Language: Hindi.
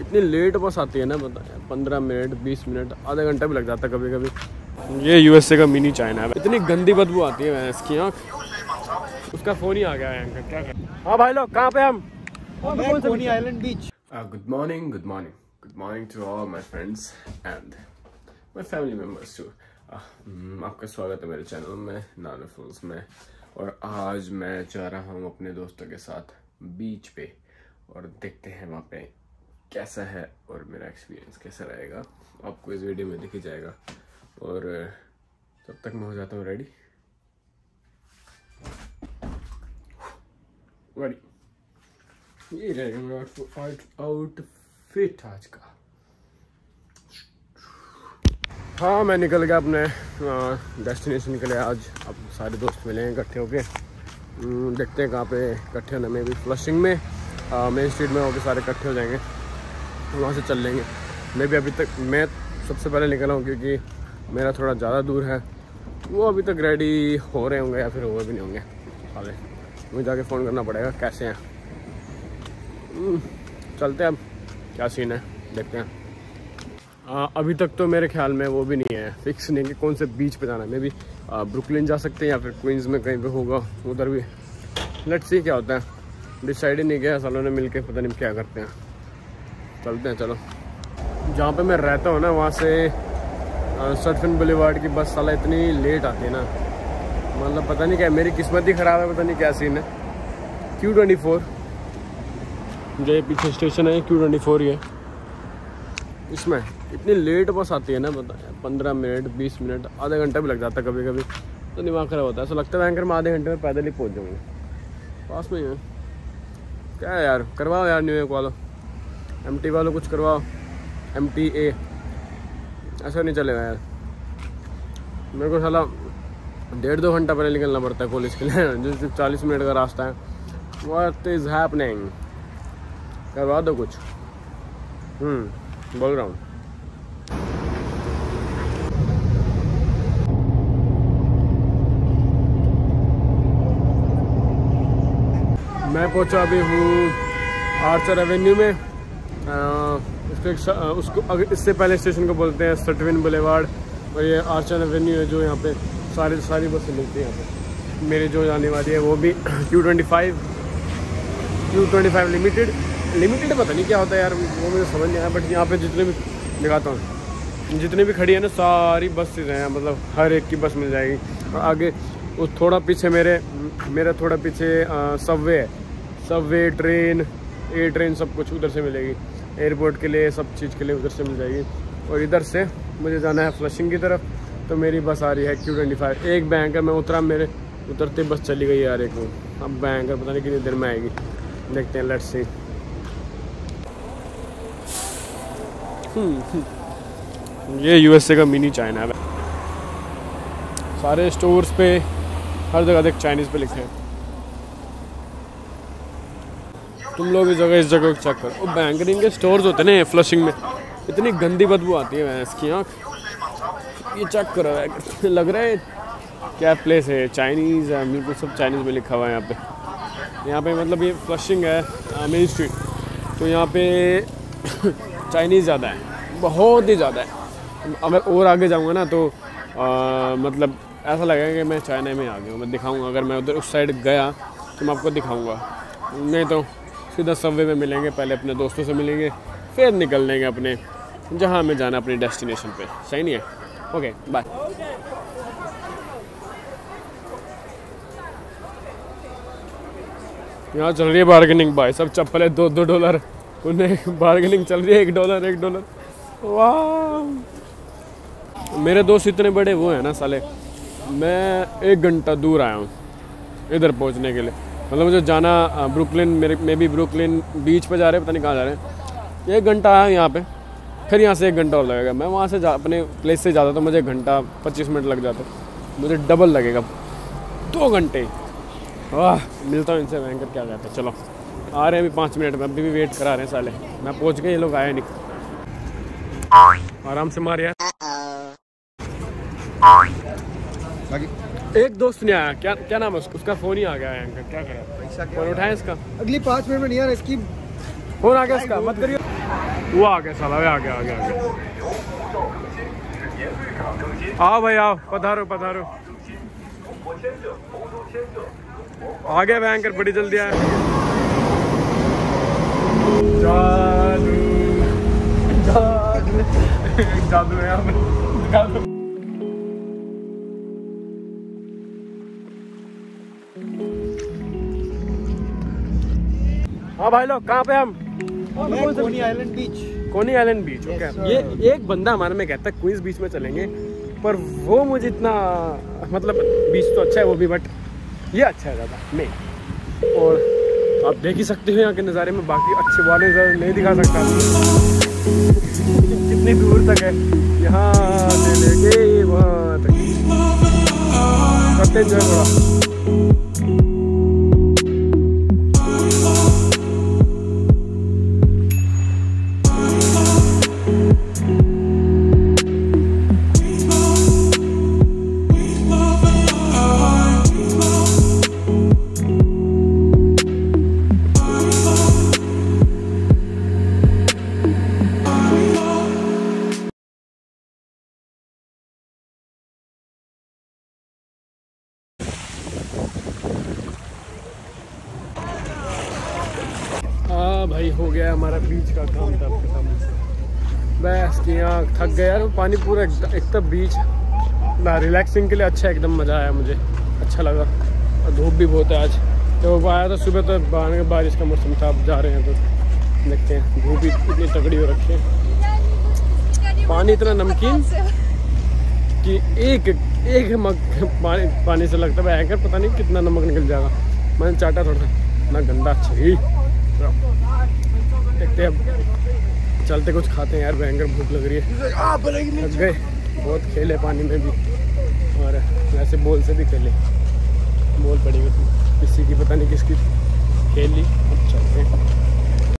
इतनी लेट बस आती है ना बता पंद्रह मिनट बीस मिनट आधा घंटा भी लग जाता है कभी कभी ये यूएसए का मिनी चाइना है। इतनी गंदी बदबू आती है भैंस की आँख। उसका फ़ोन ही आ गया है अंकल क्या करें हाँ भाई लोग कहाँ पे हम? Coney Island beach good morning good morning good morning to all my friends and my family members to आपका स्वागत है मेरे चैनल में नानो फिल्म्स में। और आज मैं जा रहा हूँ अपने दोस्तों के साथ बीच पे। और देखते हैं वहाँ पे कैसा है और मेरा एक्सपीरियंस कैसा रहेगा आपको इस वीडियो में दिख जाएगा। और तब तक मैं हो जाता हूँ रेडी ये रहेगा मेरा आउटफिट आज का। हाँ मैं निकल गया अपने डेस्टिनेशन के लिए आज। अब सारे दोस्त मिले हैं इकट्ठे होके। हम्म, देखते हैं कहाँ पे इकट्ठे होने में भी फ्लशिंग में मेन स्ट्रीट में होके सारे इकट्ठे हो जाएँगे। वहाँ से चल लेंगे। मैं भी अभी तक मैं सबसे पहले निकला हूँ क्योंकि मेरा थोड़ा ज़्यादा दूर है। वो अभी तक रेडी हो रहे होंगे या फिर हुए भी नहीं होंगे। मुझे जाके फ़ोन करना पड़ेगा कैसे हैं? हम्म, चलते हैं अब। क्या सीन है? देखते हैं। आ, अभी तक तो मेरे ख्याल में वो भी नहीं है। फिक्स नहीं कि कौन से बीच पे जाना है। मे भी ब्रुकलिन जा सकते हैं या फिर क्वींस में कहीं पे होगा। उधर भी। लेट्स सी क्या होता है। डिसाइड ही नहीं किया सालों ने मिल पता नहीं क्या करते हैं। चलते हैं, चलो। जहाँ पे मैं रहता हूँ ना, वहाँ से सटफिन बुलेवार्ड की बस साला इतनी लेट आती है ना। मतलब पता नहीं क्या, मेरी किस्मत ही ख़राब है, पता नहीं क्या सीन है। क्यू ट्वेंटी फोर जो ये पीछे स्टेशन है क्यू ट्वेंटी फोर ये इसमें इतनी लेट बस आती है ना पंद्रह मिनट, बीस मिनट, आधा घंटा भी लग जाता कभी कभी तो दिमाग खराब होता है। ऐसा लगता है बैंकर में आधे घंटे में पैदल ही पहुँच जाऊँगा। पास में ही है। क्या यार, करवाओ यार न्यू ईयर वालों। एम टी वालों कुछ करवाओ। एम टी ए ऐसा नहीं चलेगा यार। मेरे को साला डेढ़ दो घंटा पहले निकलना पड़ता है कॉलेज के लिए। जो सिर्फ़ चालीस मिनट का रास्ता है। वट इज़ हैपनिंग करवा दो कुछ। हम्म बोल रहा हूँ। मैं पहुँचा अभी हूँ आर्चर एवेन्यू में। उसको उसको, अगर इससे पहले स्टेशन को बोलते हैं सटविन बुलेवार्ड, और ये आर्चन एवेन्यू है जो यहाँ पे सारी सारी बसें मिलती हैं यहाँ पे। मेरी जो जाने वाली है वो भी Q twenty five Q twenty five limited limited पता नहीं क्या होता है यार, वो मुझे समझ नहीं आया बट यहाँ पे जितने भी, दिखाता हूँ। जितनी भी खड़ी है ना, सारी बसेज हैं मतलब हर एक की बस मिल जाएगी। और आगे उस थोड़ा पीछे मेरे, मेरा थोड़ा पीछे सबवे है। सबवे ट्रेन ए ट्रेन सब कुछ उधर से मिलेगी। एयरपोर्ट के लिए, सब चीज़ के लिए उधर से मिल जाएगी। और इधर से मुझे जाना है फ्लशिंग की तरफ़। तो मेरी बस आ रही है क्यू ट्वेंटी फाइव एक बैंक है, मैं उतरा, मेरे उतरते बस चली गई यार एक अब बैंक है, पता नहीं कितनी देर में आएगी। देखते हैं लेट्स सी ये यूएसए का मिनी चाइना है। सारे स्टोर्स पे, हर जगह देख चाइनीज़ पे लिखे हैं। तुम लोग इस जगह इस जगह चेक करो। वो बैंकरिंग के स्टोर्स होते हैं ना फ्लशिंग में इतनी गंदी बदबू आती है इसकी आँख। ये चेक करो लग रहा है क्या प्लेस है? चाइनीज़ है बिल्कुल सब चाइनीज़ में लिखा हुआ है यहाँ पे। यहाँ पे मतलब ये फ्लशिंग है मेन स्ट्रीट तो यहाँ पे चाइनीज़ ज़्यादा है बहुत ही ज़्यादा है। अगर और आगे जाऊँगा ना तो आ, मतलब ऐसा लगेगा कि मैं चाइना में आ गया मैं दिखाऊँगा अगर मैं उधर उस साइड गया तो मैं आपको दिखाऊँगा। नहीं तो सीधा सबवे में मिलेंगे, पहले अपने दोस्तों से मिलेंगे, फिर निकल लेंगे अपने जहाँ हमें जाना अपनी डेस्टिनेशन पे। सही नहीं है? ओके बाय यहाँ चल रही है बार्गेनिंग भाई सब चप्पल दो दो डॉलर। उन्हें बार्गेनिंग चल रही है, एक डॉलर एक डॉलर। वाह। मेरे दोस्त इतने बड़े वो हैं ना साले। मैं एक घंटा दूर आया हूँ, इधर पहुँचने के लिए। मतलब मुझे जाना ब्रुकलिन, मेरे, मे भी ब्रुकलिन बीच पे जा रहे हैं, पता नहीं कहाँ जा रहे हैं। एक घंटा आया यहाँ पे, फिर यहाँ से एक घंटा और लगेगा। मैं वहाँ से जा, अपने प्लेस से जाता तो मुझे घंटा पच्चीस मिनट लग जाते। मुझे डबल लगेगा। दो घंटे। वाह, मिलता हूँ इनसे, भयंकर क्या हैं। चलो, आ रहे हैं अभी पाँच मिनट में, अभी भी वेट करा रहे हैं साले। मैं पहुँच गए ये लोग आए नहीं। आराम से मार यार। एक दोस्त नहीं आया क्या क्या नाम है उसका? उसका फ़ोन ही आ गया है अंकल क्या करें? फ़ोन उठाए इसका? अगली पाँच मिनट में नहीं यार इसकी फ़ोन आ गया इसका मत करिए वो आ गया साला आ गया आ गया आ गया। आओ भाई आओ पधारो पधारो। आ गया भयंकर बड़ी जल्दी आया। जादू जादू जादू है हाँ भाई लोग कहाँ पे हम? कोनी आइलैंड बीच कोनी आइलैंड बीच ओके ये एक बंदा हमारे में कहता है क्वींस बीच में चलेंगे पर वो मुझे इतना मतलब बीच तो अच्छा है वो भी बट ये अच्छा है ज़्यादा नहीं और आप देख ही सकते हो यहाँ के नज़ारे में बाकी अच्छे वाले नहीं दिखा सकता। कितनी दूर तक है? यहाँ से लेके वहाँ तक। करते जो है थोड़ा भाई हो गया हमारा बीच का काम था खत्म बस यहाँ थक गया यार पानी पूरा एक, एक तो बीच। ना रिलैक्सिंग के लिए अच्छा एकदम मज़ा आया मुझे। अच्छा लगा। और धूप भी बहुत है आज। जब आया था सुबह तो बाहर बारिश का मौसम था आप जा रहे हैं तो देखते हैं। धूप भी इतनी तगड़ी हो रखी है। पानी इतना नमकीन कि एक एक मग पानी पानी से लगता है एंकर पता नहीं कितना नमक निकल जाएगा। मैंने चाटा थोड़ा सा। ना गंदा छी देखते हैं अब। चलते कुछ खाते हैं यार, भयंकर भूख लग रही है। थक गए, बहुत खेले पानी में भी। और वैसे बॉल से भी खेले। बॉल पड़ी हुई थी। किसी की पता नहीं किसकी खेली, अब चलते हैं।